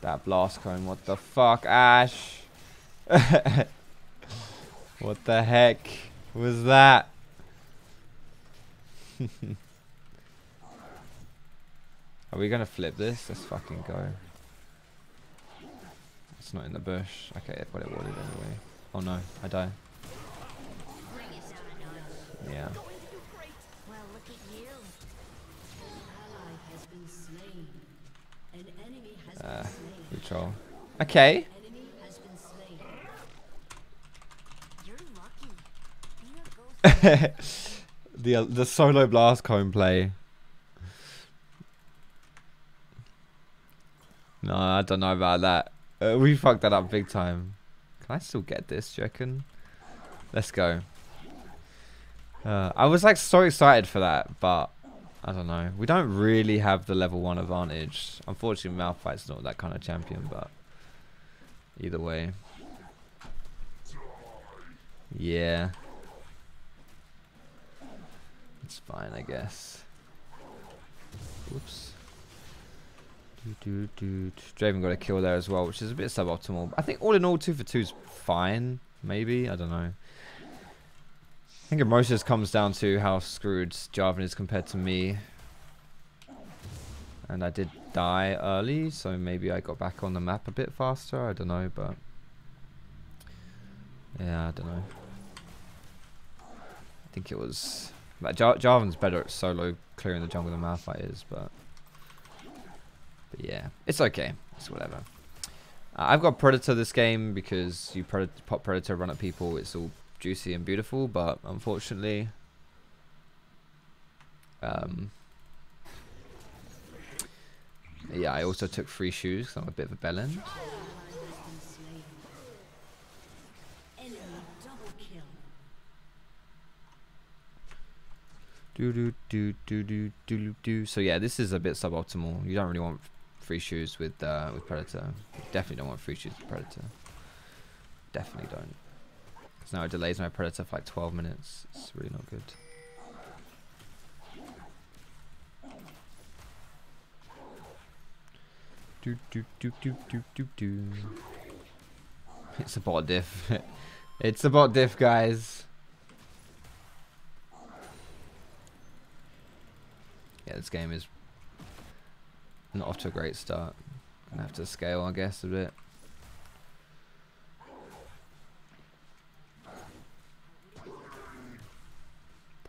That blast cone, what the fuck, Ashe? what the heck was that? Are we gonna flip this? Let's fucking go. It's not in the bush. Okay, but it would anyway. Oh no, I die. Yeah. Uh, control. Okay. the uh, the solo blast cone play. No, I don't know about that. Uh, we fucked that up big time. Can I still get this, do you reckon? Let's go. Uh, I was like so excited for that, but I don't know. We don't really have the level 1 advantage. Unfortunately, Malphite's not that kind of champion, but either way. Yeah. It's fine, I guess. Oops. Do, do, do. Draven got a kill there as well, which is a bit suboptimal. I think all in all, 2 for 2 is fine. Maybe. I don't know. I think it mostly just comes down to how screwed Jarvan is compared to me. And I did die early, so maybe I got back on the map a bit faster. I don't know, but... Yeah, I don't know. I think it was... Like, Jar Jarvan's better at solo clearing the jungle than Malphite is, but... But yeah, it's okay. It's whatever. Uh, I've got Predator this game because you pred pop Predator, run at people, it's all juicy and beautiful, but unfortunately... Um, yeah, I also took free shoes because I'm a bit of a bellend. Do do do do do do do. So yeah, this is a bit suboptimal. You don't really want free shoes with uh, with Predator. You definitely don't want free shoes with Predator. Definitely don't. Because now it delays my Predator for like 12 minutes. It's really not good. Do do do do do do do. It's a bot diff. it's a bot diff, guys. Yeah, this game is not off to a great start. Gonna have to scale, I guess, a bit.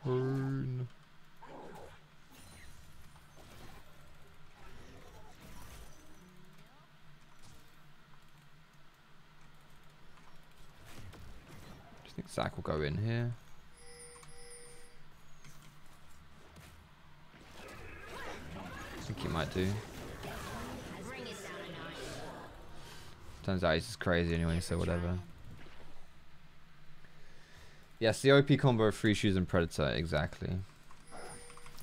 Burn. You think Zac will go in here? I think he might do. Turns out he's just crazy anyway, so whatever. Yes, the OP combo of Free Shoes and Predator, exactly.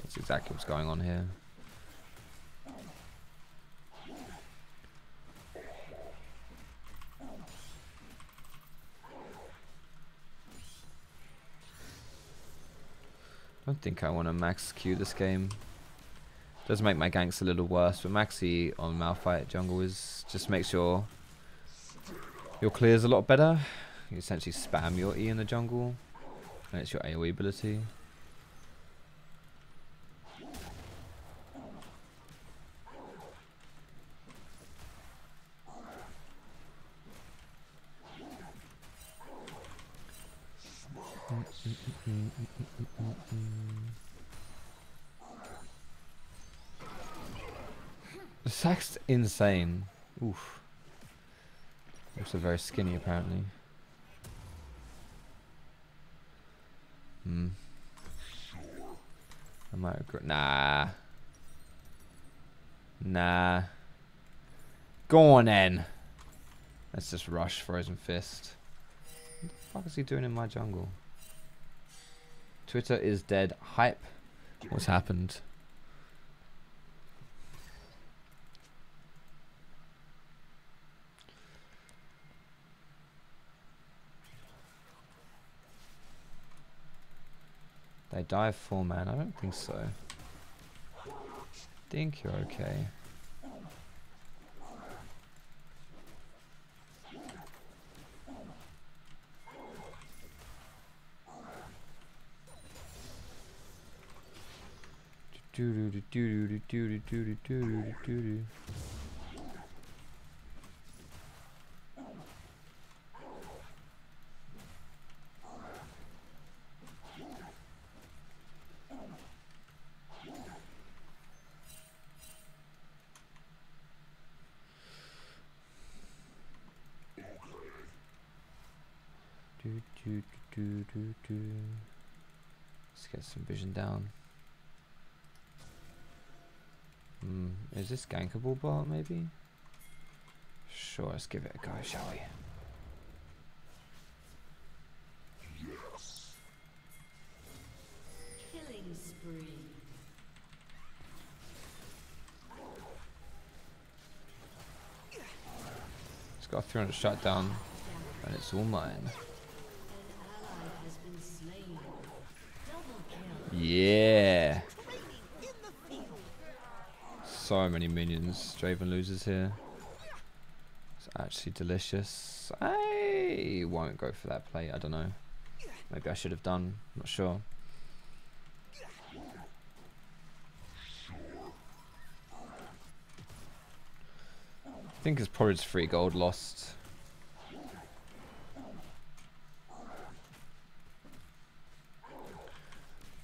That's exactly what's going on here. I don't think I want to max Q this game. Does make my ganks a little worse, but maxi on Malphite jungle is just makes your your clears a lot better. You essentially spam your E in the jungle, it's your AoE ability. Zac's insane. Oof. Also very skinny apparently. Regret. Nah. Nah. Go on then. Let's just rush Frozen Fist. What the fuck is he doing in my jungle? Twitter is dead. Hype. What's happened? They die full man, I don't think so. I think you're okay. do do do do do do do do do do do do do, do. Let's get some vision down. Hmm, is this gankable bot maybe? Sure, let's give it a go, shall we? Killing spree. It's got a 300 shutdown, and it's all mine. An ally has been slain. Double kill. Yeah. So many minions. Draven loses here. It's actually delicious. I won't go for that play. I don't know. Maybe I should have done. Not sure. I think it's probably just free gold lost.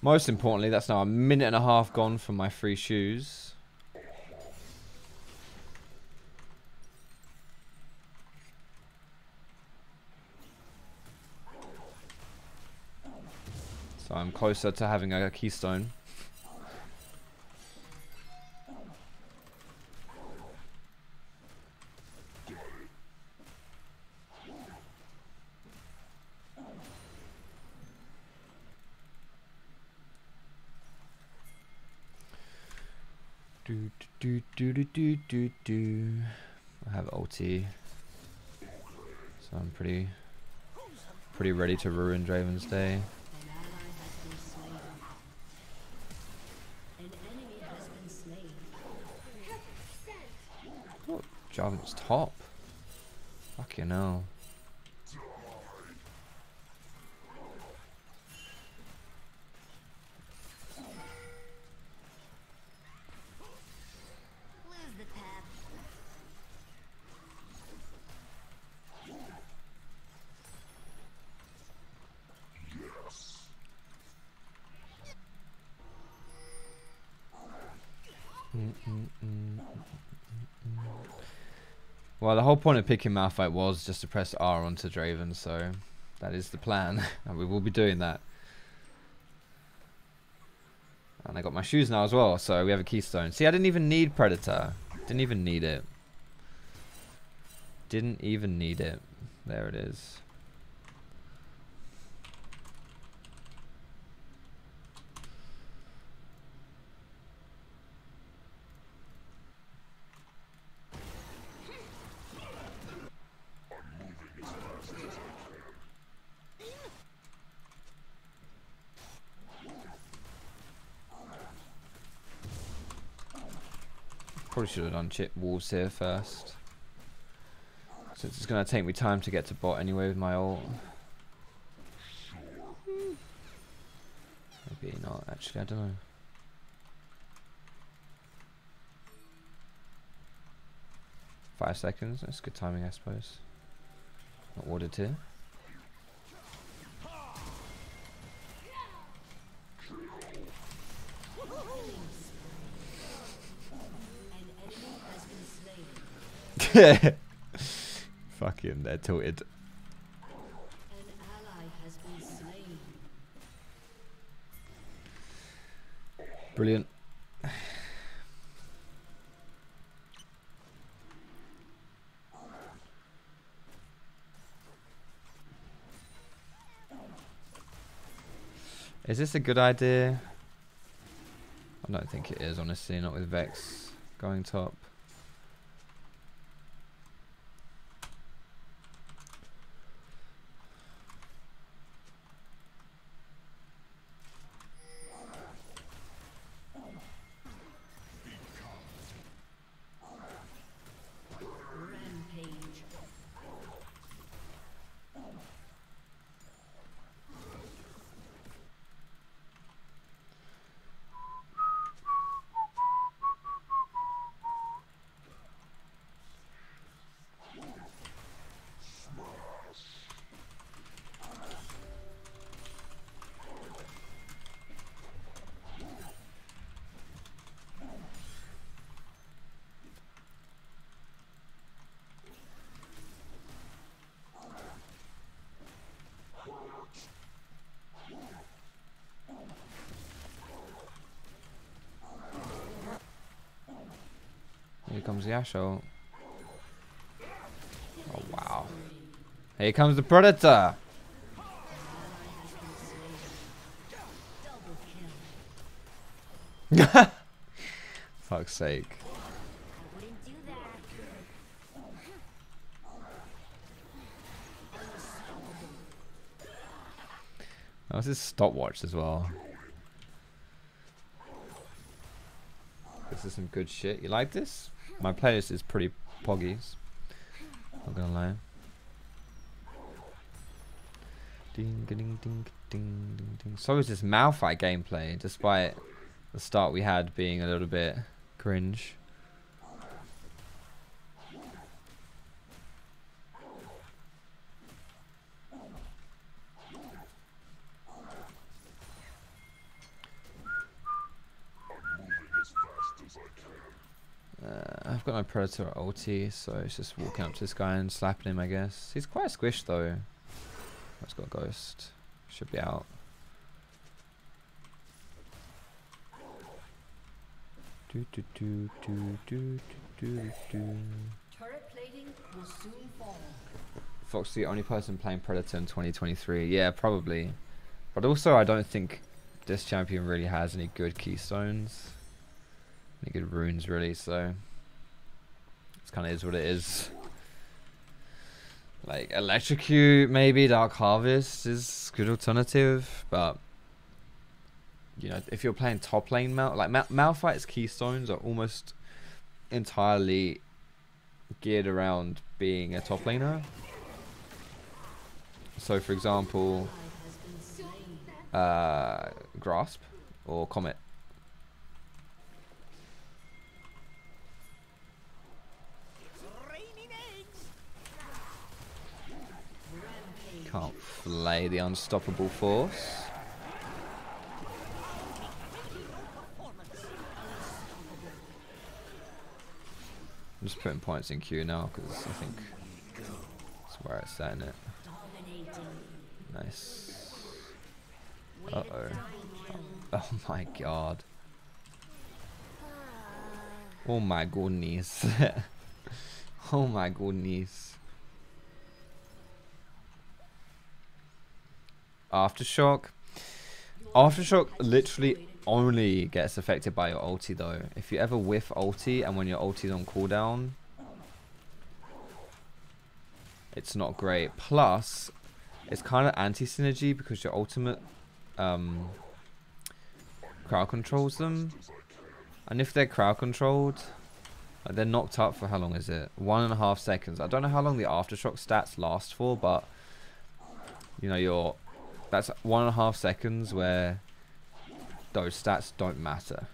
Most importantly, that's now a minute and a half gone from my free shoes. So I'm closer to having a keystone. Do do do do do. I have ulti, so I'm pretty pretty ready to ruin Draven's day. Slain. Oh, top. Fucking hell. Whole point of picking Malphite was just to press R onto Draven, so that is the plan, and we will be doing that. And I got my shoes now as well, so we have a keystone. See, I didn't even need Predator. Didn't even need it. Didn't even need it. There it is. Probably should have done chip wolves here first. Since it's going to take me time to get to bot anyway with my ult. Maybe not, actually, I don't know. Five seconds, that's good timing I suppose. Not ordered here. An enemy has been slain. Fucking, they're tilted. An ally has been slain. Brilliant. Is this a good idea? I don't think it is, honestly, not with Vex going top. Rampage. Here comes the Asho. Oh wow. Here comes the Predator. Fuck's sake. Oh, this is stopwatch as well. Is some good shit. You like this? My playlist is pretty poggies. Not gonna lie. Ding ding ding ding ding ding. So is this Malphite gameplay, despite the start we had being a little bit cringe. Uh, I've got my Predator ulti, so it's just walking up to this guy and slapping him, I guess. He's quite squished though. Let's got a ghost. Should be out. Do do do do do do do do. Turret plating will soon fall. Fox the only person playing Predator in 2023. Yeah, probably. But also, I don't think this champion really has any good keystones. Any good runes, really, so. It kind of is what it is. Like, Electrocute, maybe, Dark Harvest is good alternative, but. You know, if you're playing top lane Mal, like Mal- Malphite's keystones are almost entirely geared around being a top laner. So, for example, uh, Grasp or Comet. Can't flay the unstoppable force. I'm just putting points in Q now because I think that's where it's at it. Nice. Uh oh. Oh my god. Oh my goodness. oh my goodness. Aftershock. Aftershock literally only gets affected by your ulti though. If you ever whiff ulti and when your ulti's on cooldown, it's not great. Plus, it's kind of anti-synergy because your ultimate um, crowd controls them. And if they're crowd controlled, like they're knocked up for how long is it? One and a half seconds. I don't know how long the aftershock stats last for, but you know, you're that's one and a half seconds where those stats don't matter.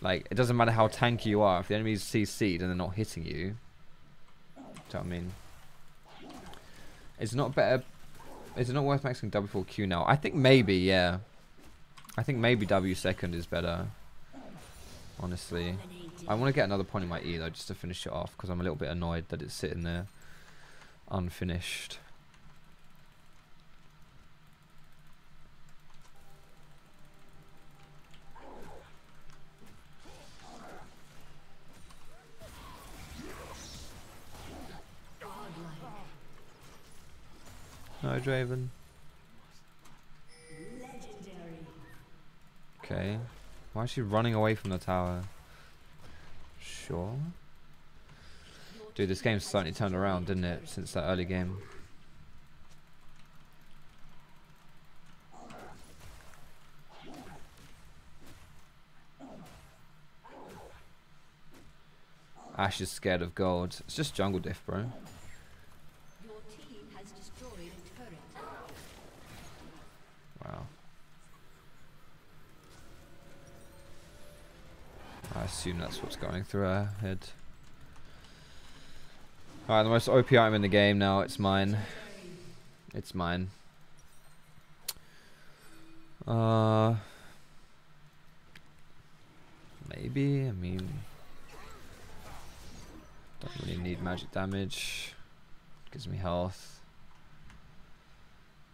Like it doesn't matter how tanky you are, if the enemy's CC'd and they're not hitting you. Do you know what I mean? It's not better is it not worth maxing W for Q now? I think maybe, yeah. I think maybe W second is better. Honestly. I want to get another point in my E though, just to finish it off, because I'm a little bit annoyed that it's sitting there unfinished. No, Draven. Okay. Why is she running away from the tower? Sure. Dude, this game's slightly turned around, didn't it, since that early game? Ashe is scared of gold. It's just jungle diff, bro. Your team has destroyed a turret. Wow. I assume that's what's going through her head. Alright, the most OP item in the game now. It's mine. It's mine. Uh. Maybe. I mean. Don't really need magic damage. Gives me health.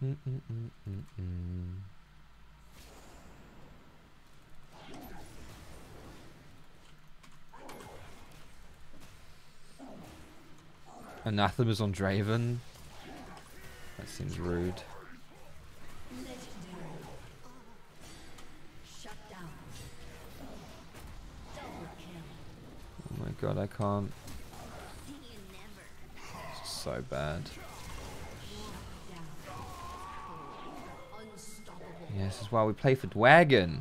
Mm -mm -mm Anathema's on Draven. That seems rude. Oh my god, I can't. It's so bad. Yeah, this is why we play for Dwagon.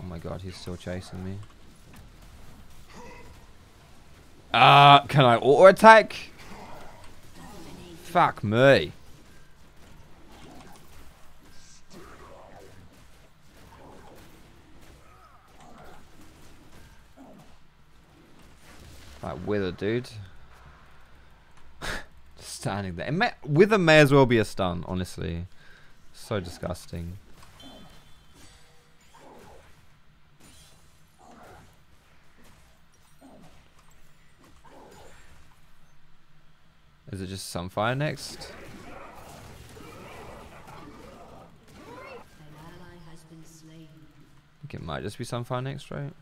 Oh my god, he's still chasing me. Ah, can I auto attack? Fuck me. Like wither, dude. Just standing there. May, wither may as well be a stun, honestly. So disgusting. Is it just Sunfire next? Think it might just be Sunfire next, right?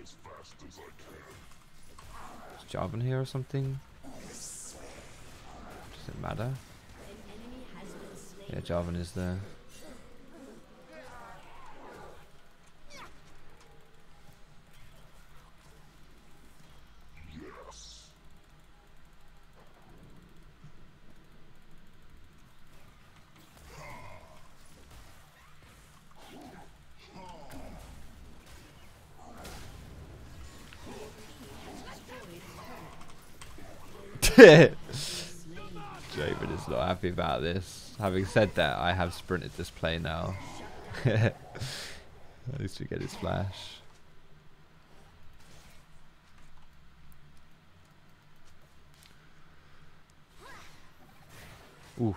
Is Jarvan here or something? Does it matter? Yeah, Jarvan is there. Jarvan is not happy about this. Having said that, I have sprinted this play now. At least we get his flash. Oof.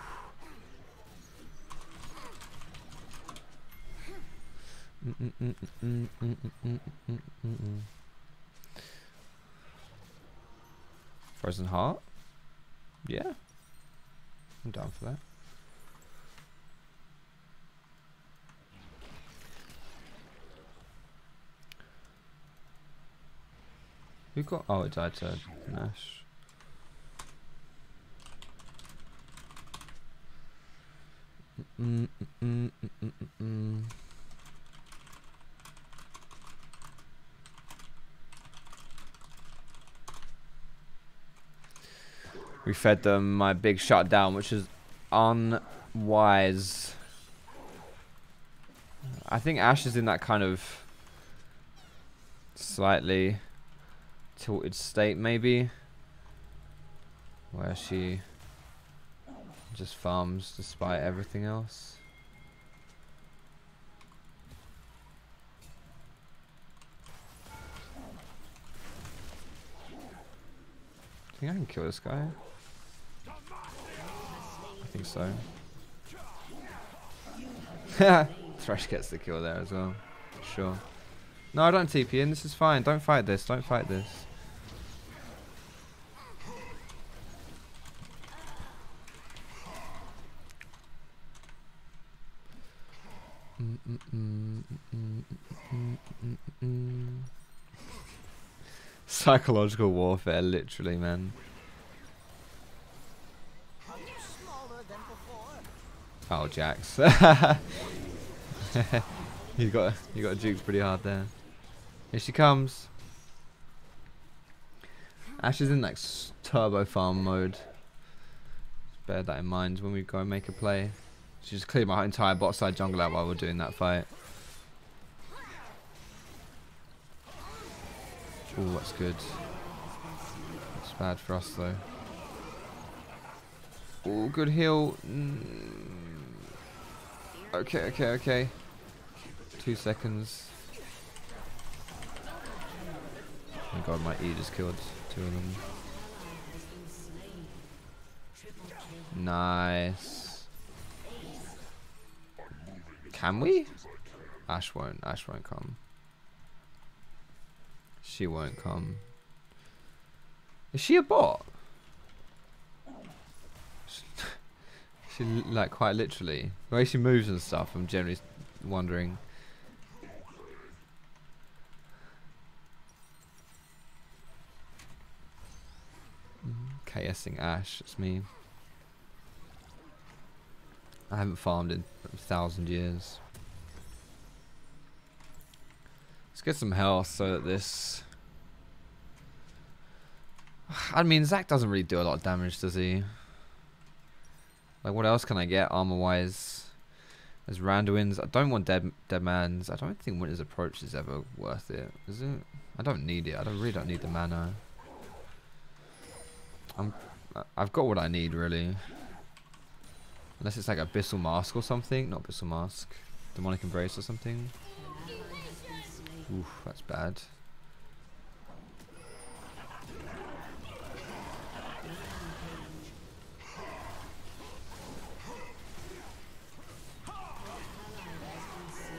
Frozen Heart? Yeah. I'm down for that. Who got? Oh, it died to Nash. Mm, mm, mm, mm, mm, mm. We fed them my big shutdown, which is unwise. I think Ashe is in that kind of slightly tilted state, maybe, where she just farms despite everything else. I think I can kill this guy. Think so. Thresh gets the kill there as well. Sure. No, I don't TP in. This is fine. Don't fight this. Don't fight this. Psychological warfare, literally, man. Oh, Jax. you got you got juked pretty hard there. Here she comes. Ashe is in like turbo farm mode. Just bear that in mind when we go and make a play. She just cleared my entire bot side jungle out while we're doing that fight. Oh, that's good. That's bad for us though. Oh, good heal. Mm. Okay, okay, okay. Two seconds. Oh my god, my E just killed two of them. Nice. Can we? Ashe won't. Ashe won't come. She won't come. Is she a bot? She like quite literally. The way she moves and stuff, I'm generally wondering. KSing Ashe, it's me. I haven't farmed in a thousand years. Let's get some health so that this. I mean, Zac doesn't really do a lot of damage, does he? Like, what else can I get armor wise? There's Randuin's. I don't want Dead Dead Man's. I don't think Winter's Approach is ever worth it. Is it? I don't need it. I don't really don't need the mana. I'm. I've got what I need really. Unless it's like Abyssal Mask or something. Not Abyssal Mask. Demonic Embrace or something. Oof, that's bad.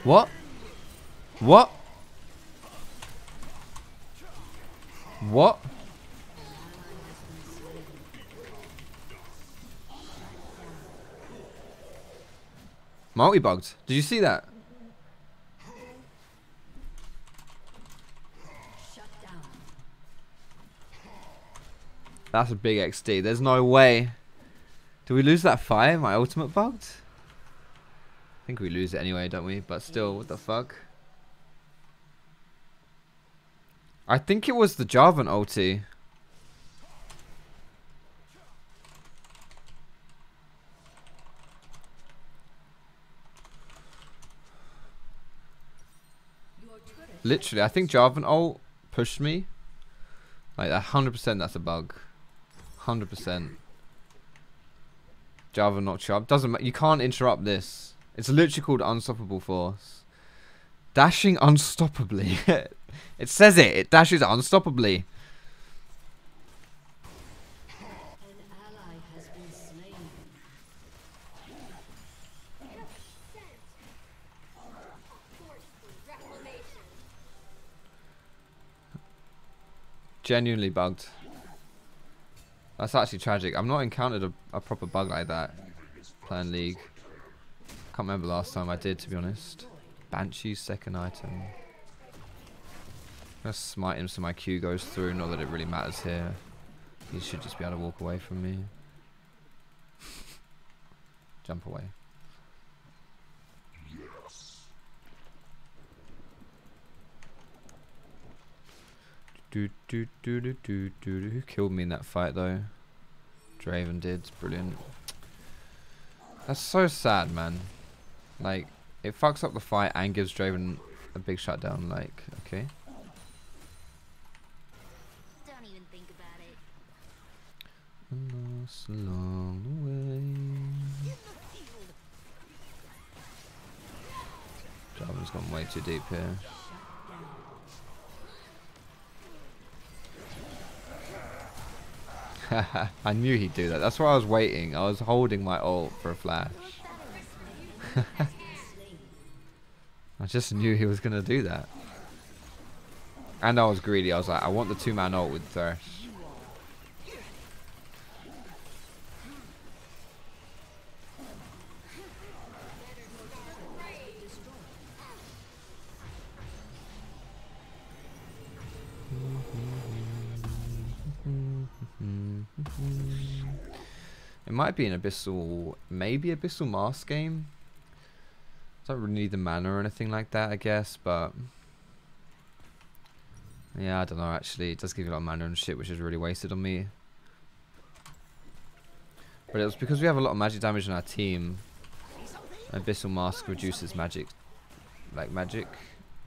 What? What? What? Multi-bugged. Did you see that? That's a big XD. There's no way. Do we lose that fight? My ultimate bugged? I think we lose it anyway, don't we? But still, what the fuck? I think it was the Jarvan ulti. Literally, I think Jarvan ult pushed me. Like, a 100% that's a bug. 100%. Jarvan not up. Doesn't ma- You can't interrupt this. It's literally called Unstoppable Force. Dashing unstoppably. it says it. It dashes unstoppably. Genuinely bugged. That's actually tragic. I've not encountered a, a proper bug like that playing League. Can't remember last time I did, to be honest. Banshee's second item. I'm gonna smite him so my Q goes through. Not that it really matters here. He should just be able to walk away from me. Jump away. Do, do, do, do, do, do, do. Who killed me in that fight though? Draven did. Brilliant. That's so sad, man. Like, it fucks up the fight and gives Draven a big shutdown. Like, okay. Don't even think about it. Lost along the way. Draven's gone way too deep here. I knew he'd do that. That's why I was waiting. I was holding my ult for a flash. I just knew he was gonna do that. And I was greedy. I was like, I want the two-man ult with Thresh. It might be an Abyssal, maybe Abyssal Mask game. Don't really need the mana or anything like that, I guess, but... Yeah, I don't know, actually. It does give you a lot of mana and shit, which is really wasted on me. But it was because we have a lot of magic damage in our team. Abyssal Mask reduces magic, like magic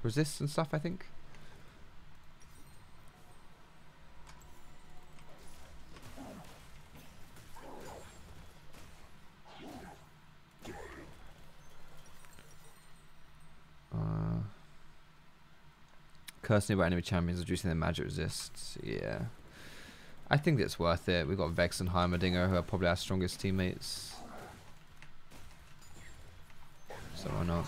resist and stuff, I think. Curse nearby enemy champions, reducing their magic resists. Yeah. I think it's worth it. We've got Vex and Heimerdinger, who are probably our strongest teammates. So why not?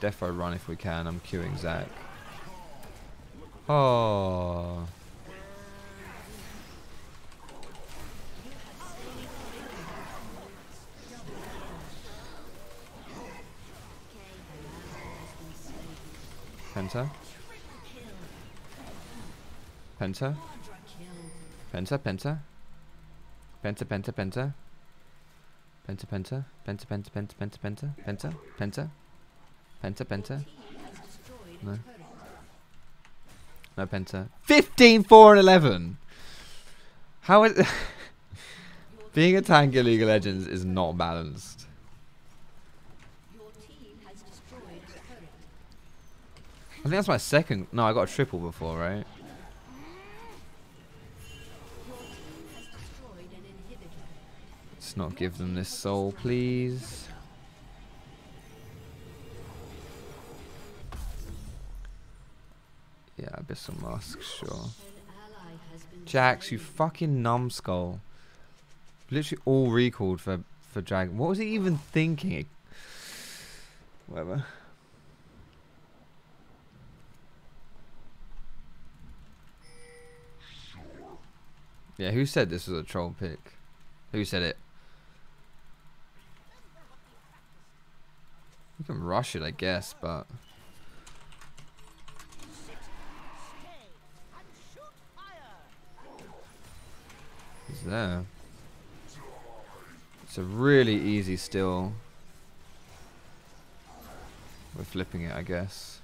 Defo run if we can. I'm queuing Zac. Oh. Penta. Penta. Penta, penta. Penta, penta, penta. Penta, penta. Penta, penta, penta, penta, penta. Penta, penta. Penta, penta. No. No penta. 15, 4, and 11. How is... Being a tank in League of Legends is not balanced. I think that's my second... No, I got a triple before, right? Let's not give them this soul, please. Yeah, Abyssal Mask, sure. Jax, you fucking numbskull. Literally all recalled for, for Dragon. What was he even thinking? Whatever. Yeah, who said this was a troll pick? Who said it? You can rush it, I guess, but... He's there. It's a really easy still. We're flipping it, I guess.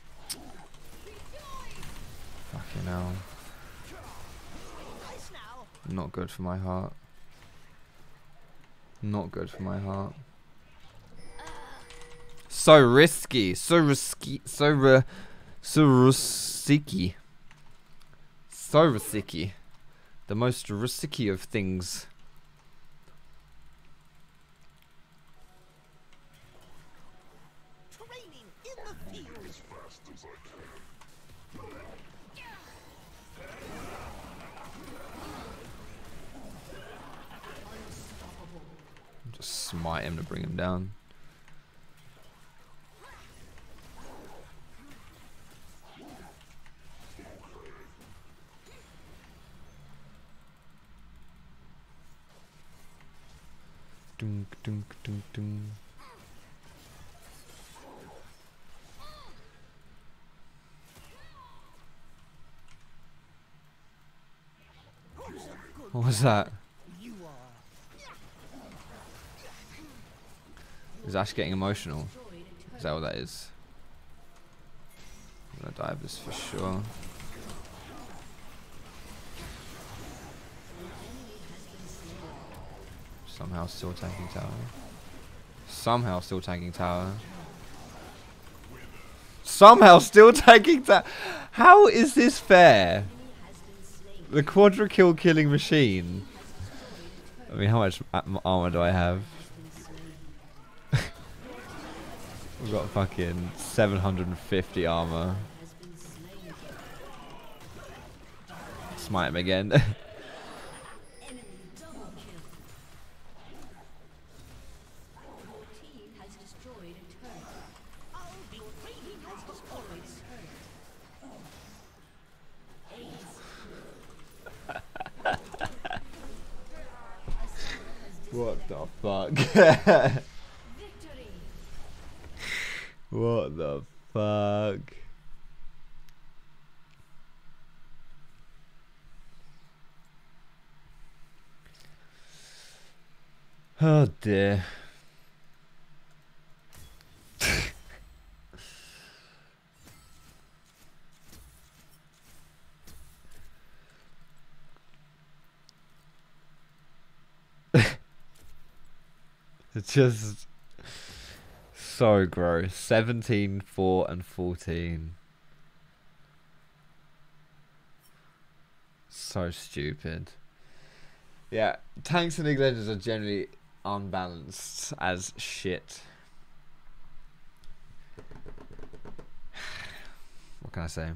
Fucking hell. Not good for my heart. Not good for my heart. So risky, so risky, so ri so risky, so risky. The most risky of things. Training in the field. Smite him to bring him down. Dunk, dunk, dunk, dunk. What was that? You are. Is Ashe getting emotional? Is that what that is? I'm gonna dive this for sure. Somehow still tanking tower. Somehow still tanking tower. Somehow still tanking tower. How is this fair? The quadra kill killing machine. I mean, how much armor do I have? We've got fucking 750 armor. Smite him again. What the fuck? what the fuck? Oh dear. It's just so gross. 17, 4, and 14. So stupid. Yeah, tanks and League are generally unbalanced as shit. What can I say?